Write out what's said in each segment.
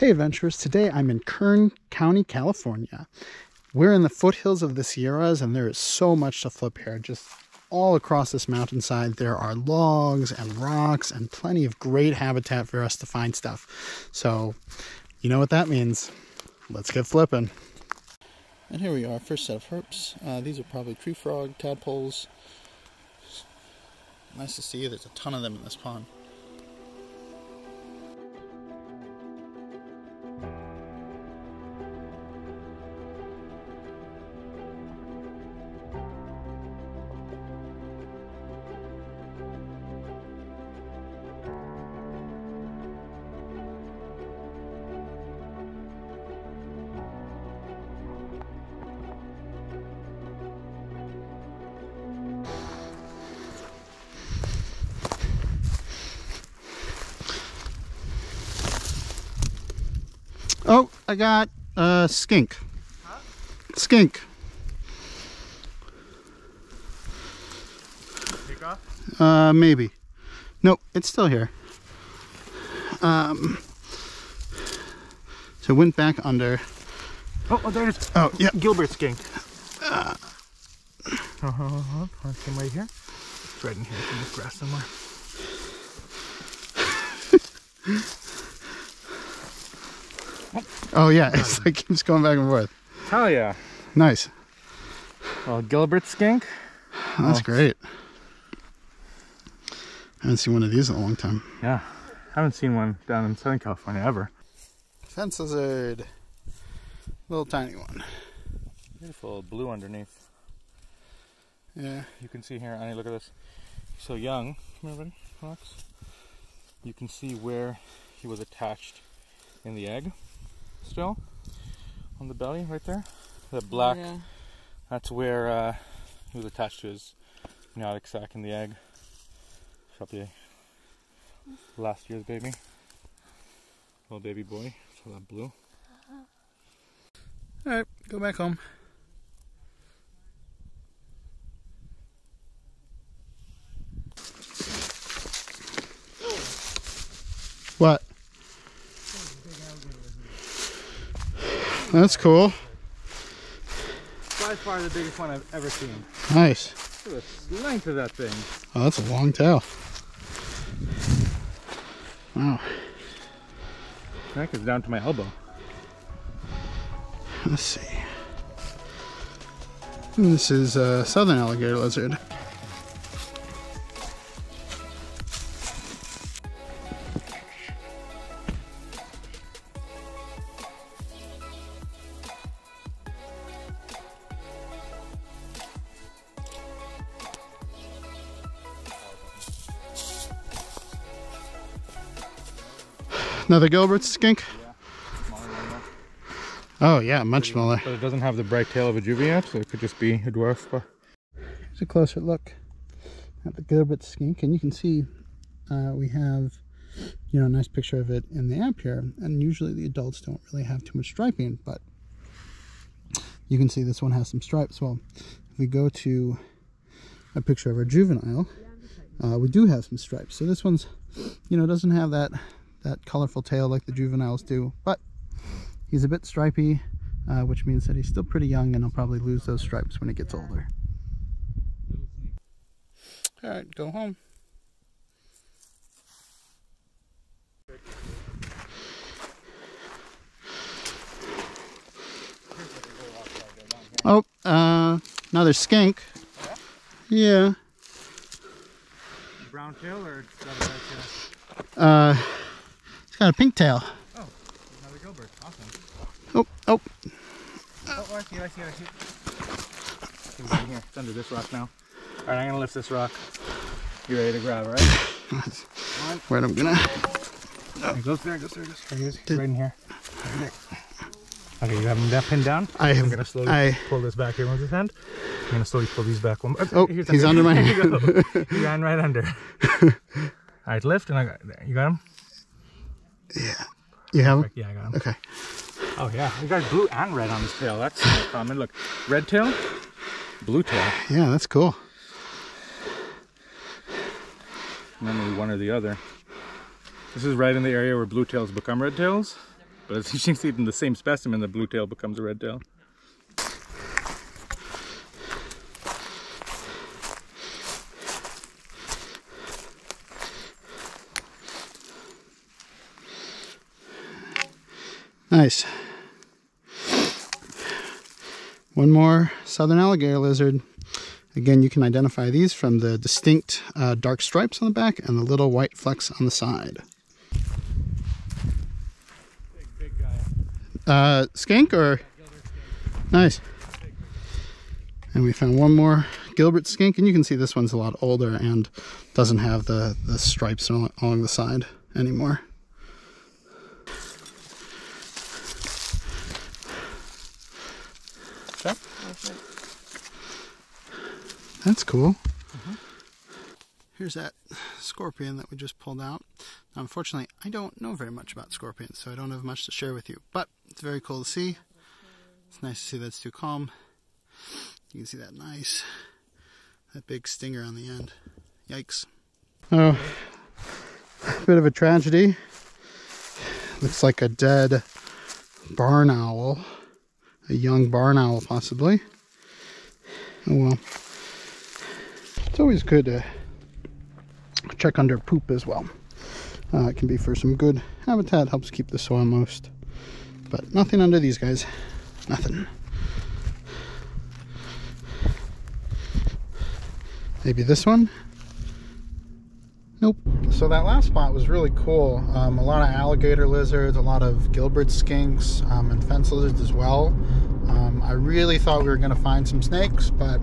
Hey adventurers, today I'm in Kern County, California. We're in the foothills of the Sierras and there is so much to flip here. Just all across this mountainside there are logs and rocks and plenty of great habitat for us to find stuff. So you know what that means. Let's get flipping. And here we are, first set of herps. Uh, these are probably tree frog, tadpoles. Nice to see, you. there's a ton of them in this pond. I got a uh, skink. Huh? Skink. Uh, maybe. Nope, it's still here. Um, so went back under. Oh, oh there it is. Oh, yeah. Gilbert skink. Uh, uh, uh, uh, came right here. It's right in here. in this grass somewhere. Oh yeah, it's like keeps going back and forth. Hell yeah. Nice. Well, Gilbert skink. That's oh. great. I haven't seen one of these in a long time. Yeah. I haven't seen one down in Southern California ever. Fence lizard. Little tiny one. Beautiful blue underneath. Yeah. You can see here, Annie, look at this. He's so young. Come here, buddy. Relax. You can see where he was attached in the egg still on the belly right there. The black, yeah. that's where uh, he was attached to his amniotic sac in the egg. Probably last year's baby. Little baby boy. So that blue. Alright, go back home. What? That's cool. By far the biggest one I've ever seen. Nice. Look at the length of that thing. Oh, that's a long tail. Wow. That goes down to my elbow. Let's see. This is a southern alligator lizard. Another Gilbert skink? Yeah. Oh yeah, much smaller. But it doesn't have the bright tail of a Juviat, so it could just be a dwarf. But... Here's a closer look at the Gilbert skink, and you can see uh, we have you know a nice picture of it in the app here. And usually the adults don't really have too much striping, but you can see this one has some stripes. Well, if we go to a picture of our juvenile, uh, we do have some stripes. So this one's, you know, doesn't have that that colorful tail like the juveniles do, but he's a bit stripy, uh, which means that he's still pretty young and he'll probably lose those stripes when he gets older. All right, go home. Oh, uh, another skink. Yeah. yeah. Brown tail or tail? Uh, Got a pink tail. Oh, another Gilbert. Awesome. Oh, oh. Oh, I see, I see, I see. It's in here. It's under this rock now. All right, I'm gonna lift this rock. You ready to grab, all right? Where I'm gonna. Oh. It goes there, goes there, goes there. He is. He's right in here. Okay, you have him that pinned down. I am gonna slowly I, pull this back here with his hand. I'm gonna slowly pull these back. One. Oh, he's under, under my hand. he ran right under. all right, lift, and I got. You got him. Yeah. You have him? Yeah, I got him. Okay. Oh yeah, you got blue and red on his tail. That's common. Look, red tail, blue tail. Yeah, that's cool. Normally one or the other. This is right in the area where blue tails become red tails. But as you can see in the same specimen, the blue tail becomes a red tail. Nice. One more southern alligator lizard. Again, you can identify these from the distinct uh, dark stripes on the back and the little white flecks on the side. Big, big. Uh, skink or? Nice. And we found one more Gilbert skink, and you can see this one's a lot older and doesn't have the, the stripes along the side anymore. Check. That's cool. Mm-hmm. Here's that scorpion that we just pulled out. Now, unfortunately, I don't know very much about scorpions, so I don't have much to share with you. But it's very cool to see. It's nice to see that's too calm. You can see that nice, that big stinger on the end. Yikes. Oh, a bit of a tragedy. Looks like a dead barn owl. A young barn owl, possibly. Oh well. It's always good to check under poop as well. Uh, it can be for some good habitat, helps keep the soil moist. But nothing under these guys. Nothing. Maybe this one? Nope. So that last spot was really cool. Um, a lot of alligator lizards, a lot of Gilbert skinks, um, and fence lizards as well. Um, I really thought we were going to find some snakes, but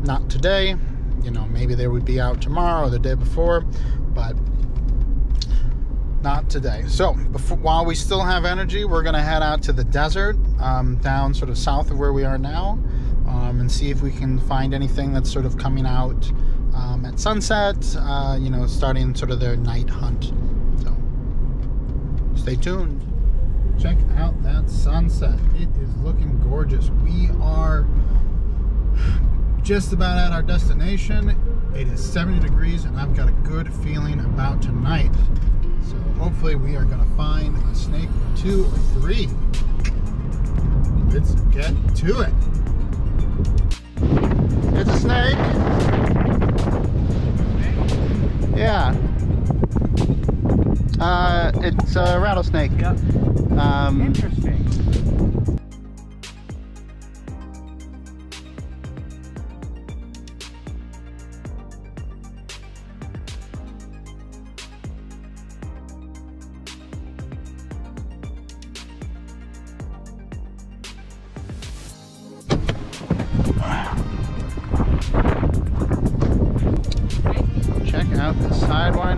not today. You know, maybe they would be out tomorrow or the day before, but not today. So, before, while we still have energy, we're going to head out to the desert, um, down sort of south of where we are now, um, and see if we can find anything that's sort of coming out um, at sunset, uh, you know, starting sort of their night hunt. So, stay tuned. Check out that sunset. It is looking gorgeous. We are just about at our destination. It is 70 degrees, and I've got a good feeling about tonight. So hopefully we are going to find a snake or two or three. Let's get to it. It's a snake. Yeah. Uh, it's a rattlesnake. Yep. Um, Interesting.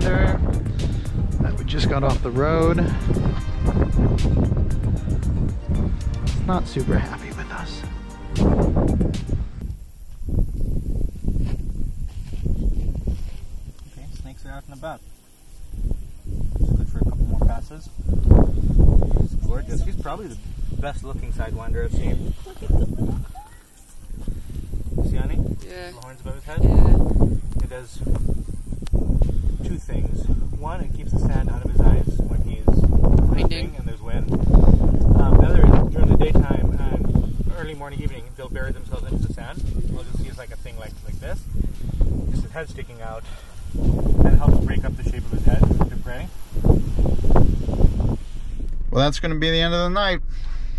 Sidewinder that we just got off the road. It's not super happy with us. Okay, snakes are out and about. It's good for a couple more passes. He's gorgeous. He's probably the best looking sidewinder I've seen. See, honey? Yeah. The horns above his head? Yeah. It does two things. One, it keeps the sand out of his eyes when he's hunting and there's wind. Um, the other is during the daytime and early morning, evening, they'll bury themselves into the sand. We'll just use like a thing like, like this. Just his head sticking out. Helps break up the shape of his head prey. Well, that's going to be the end of the night.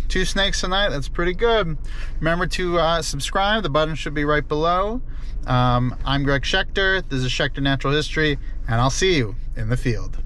Two snakes tonight. That's pretty good. Remember to uh, subscribe. The button should be right below. Um, I'm Greg Schechter. This is Schechter Natural History, and I'll see you in the field.